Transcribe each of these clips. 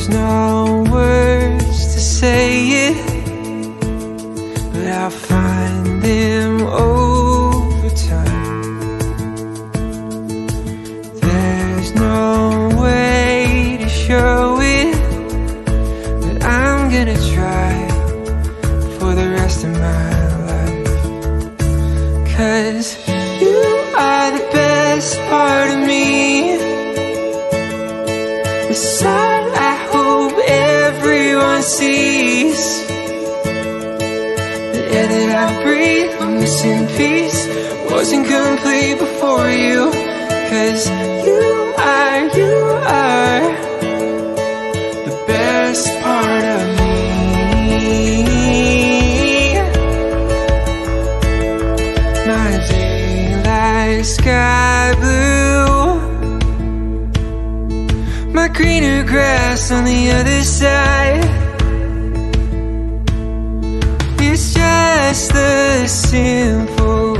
There's no words to say it, but I'll find them over time. There's no way to show it, but I'm gonna try for the rest of my life. Cause you are the best part of me. The can't breathe, I'm missing peace. Wasn't complete before you Cause you are, you are The best part of me. My daylight sky blue. My greener grass on the other side. It's just the simple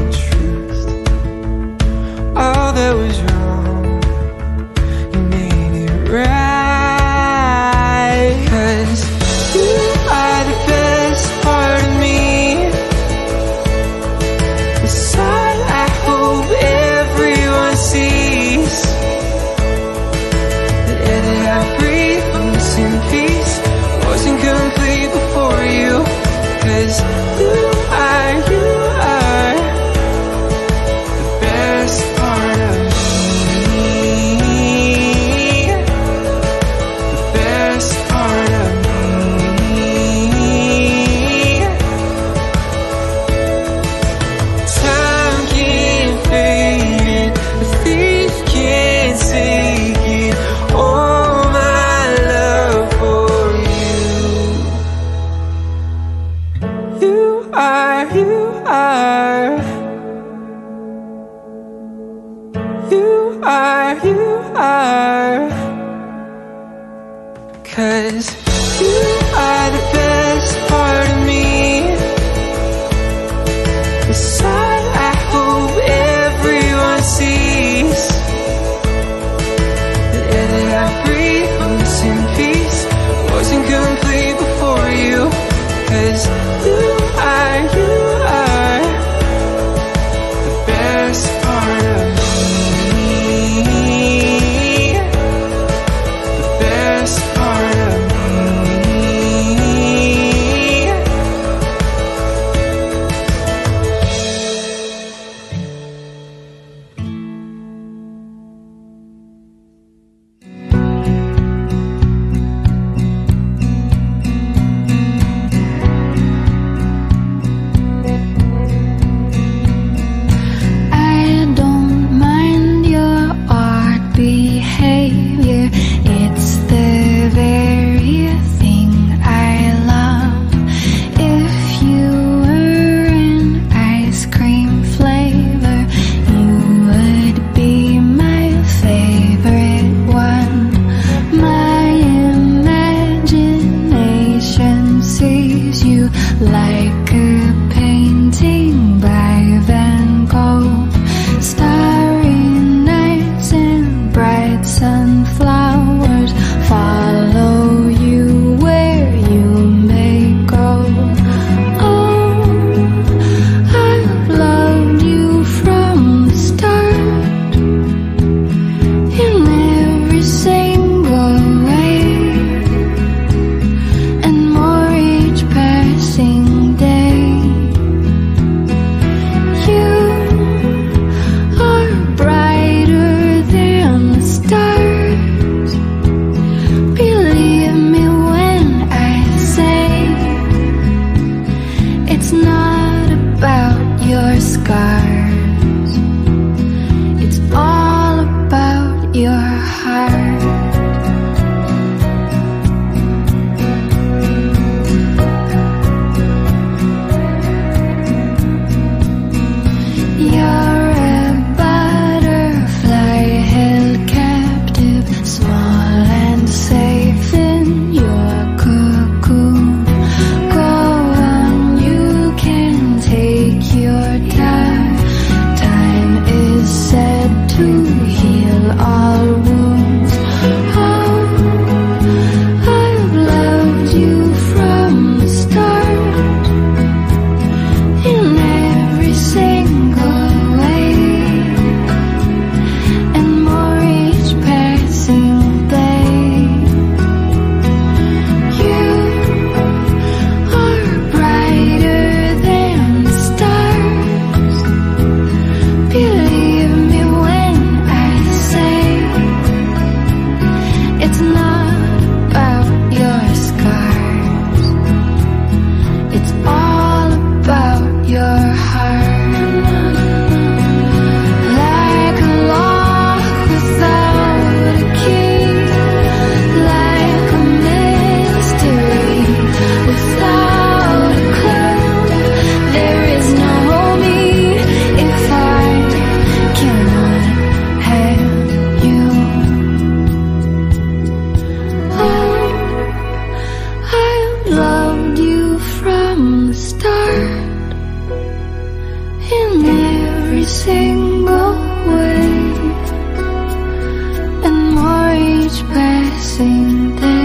is. are, you are, you are. Cause Yes. it's not every single wave, and more each passing day.